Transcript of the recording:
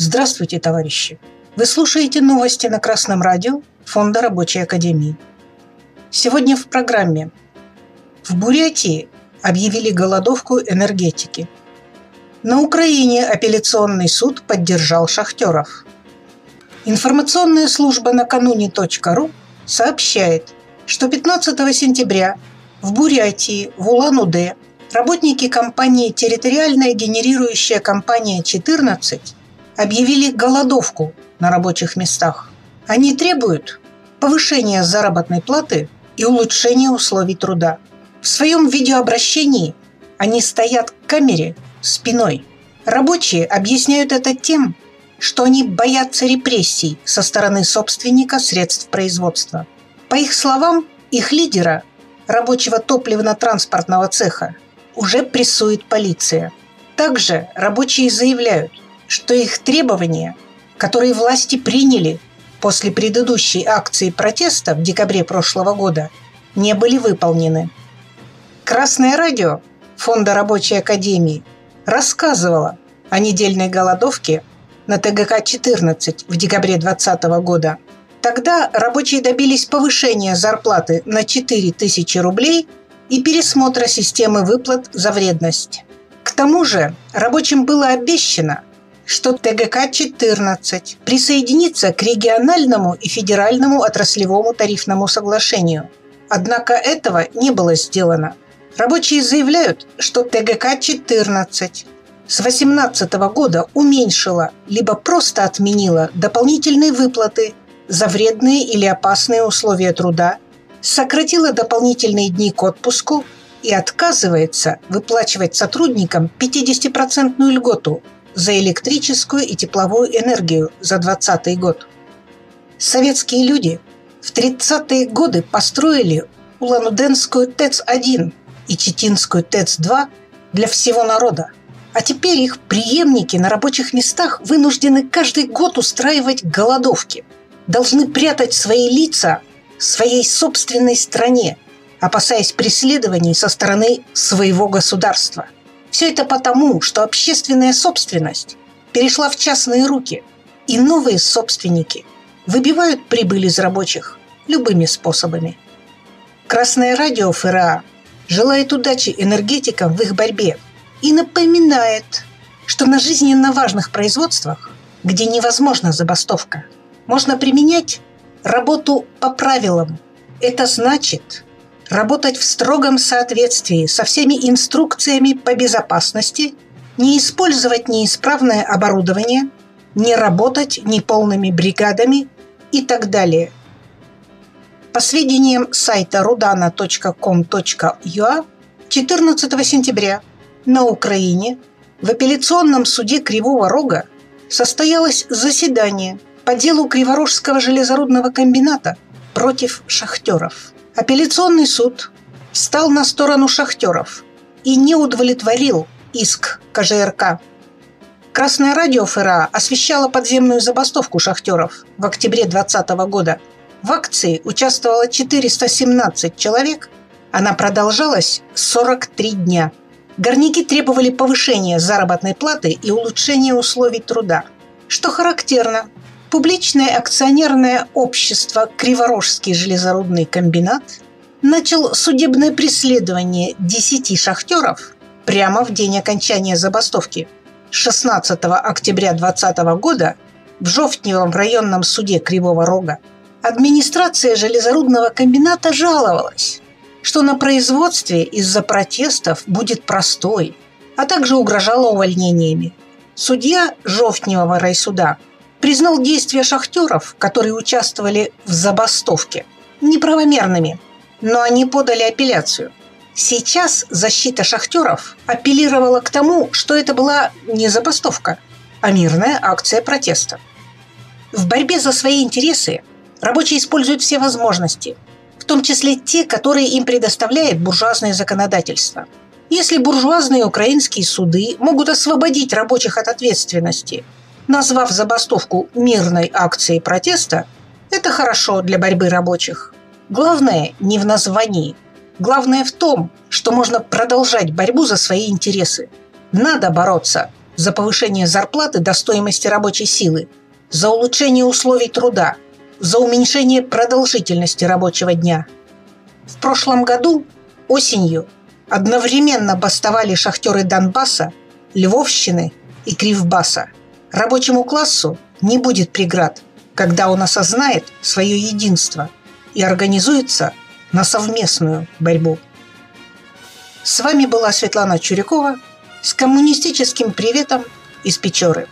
Здравствуйте, товарищи! Вы слушаете новости на Красном радио Фонда Рабочей Академии. Сегодня в программе. В Бурятии объявили голодовку энергетики. На Украине апелляционный суд поддержал шахтеров. Информационная служба накануне.ру сообщает, что 15 сентября в Бурятии, в Улан-Удэ, работники компании «Территориальная генерирующая компания 14» объявили голодовку на рабочих местах. Они требуют повышения заработной платы и улучшения условий труда. В своем видеообращении они стоят к камере спиной. Рабочие объясняют это тем, что они боятся репрессий со стороны собственника средств производства. По их словам, их лидера, рабочего топливно-транспортного цеха, уже прессует полиция. Также рабочие заявляют, что их требования, которые власти приняли после предыдущей акции протеста в декабре прошлого года, не были выполнены. Красное радио Фонда рабочей академии рассказывало о недельной голодовке на ТГК-14 в декабре 2020 года. Тогда рабочие добились повышения зарплаты на 4000 рублей и пересмотра системы выплат за вредность. К тому же рабочим было обещано, что ТГК-14 присоединится к региональному и федеральному отраслевому тарифному соглашению. Однако этого не было сделано. Рабочие заявляют, что ТГК-14 с 2018 года уменьшила либо просто отменила дополнительные выплаты за вредные или опасные условия труда, сократила дополнительные дни к отпуску и отказывается выплачивать сотрудникам 50% льготу за электрическую и тепловую энергию за 2020 год. Советские люди в 30-е годы построили Улан-Удэнскую ТЭЦ-1 и Читинскую ТЭЦ-2 для всего народа. А теперь их преемники на рабочих местах вынуждены каждый год устраивать голодовки. Должны прятать свои лица в своей собственной стране, опасаясь преследований со стороны своего государства – все это потому, что общественная собственность перешла в частные руки, и новые собственники выбивают прибыль из рабочих любыми способами. Красное радио ФРА желает удачи энергетикам в их борьбе и напоминает, что на жизненно важных производствах, где невозможна забастовка, можно применять работу по правилам. Это значит – работать в строгом соответствии со всеми инструкциями по безопасности, не использовать неисправное оборудование, не работать неполными бригадами и так далее. По сведениям сайта rudana.com.ua 14 сентября на Украине в апелляционном суде Кривого Рога состоялось заседание по делу Криворожского железорудного комбината против шахтеров – Апелляционный суд встал на сторону шахтеров и не удовлетворил иск КЖРК. Красное радио ФРА освещало подземную забастовку шахтеров в октябре 2020 года. В акции участвовало 417 человек. Она продолжалась 43 дня. Горняки требовали повышения заработной платы и улучшения условий труда. Что характерно, Публичное акционерное общество «Криворожский железорудный комбинат» начал судебное преследование 10 шахтеров прямо в день окончания забастовки. 16 октября 2020 года в Жовтневом районном суде Кривого Рога администрация железорудного комбината жаловалась, что на производстве из-за протестов будет простой, а также угрожала увольнениями. Судья Жовтневого райсуда признал действия шахтеров, которые участвовали в забастовке, неправомерными, но они подали апелляцию. Сейчас защита шахтеров апеллировала к тому, что это была не забастовка, а мирная акция протеста. В борьбе за свои интересы рабочие используют все возможности, в том числе те, которые им предоставляет буржуазное законодательство. Если буржуазные украинские суды могут освободить рабочих от ответственности – назвав забастовку мирной акцией протеста, это хорошо для борьбы рабочих. Главное не в названии. Главное в том, что можно продолжать борьбу за свои интересы. Надо бороться за повышение зарплаты до стоимости рабочей силы, за улучшение условий труда, за уменьшение продолжительности рабочего дня. В прошлом году, осенью, одновременно бастовали шахтеры Донбасса, Львовщины и Кривбаса. Рабочему классу не будет преград, когда он осознает свое единство и организуется на совместную борьбу. С вами была Светлана Чурякова с коммунистическим приветом из Печоры.